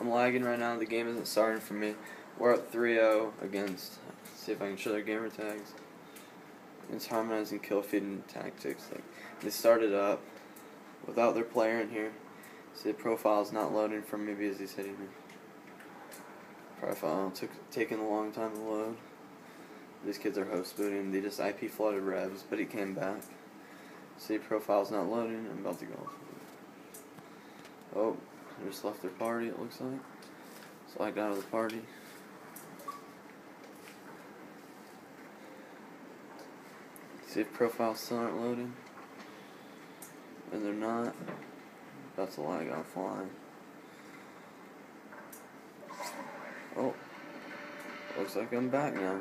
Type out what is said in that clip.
I'm lagging right now. The game isn't starting for me. We're up 3-0 against. Let's see if I can show their gamer tags. It's harmonizing kill feeding tactics. Like they started up without their player in here. See the profile's not loading for me because he's hitting me. Profile took taking a long time to load. These kids are host booting. They just IP flooded revs, but he came back. See profile's not loading. I'm about to go. Oh, I just left their party. It looks like. So I got out of the party. See if profiles still aren't loading. And they're not. That's a lag offline. Oh. Looks like I'm back now.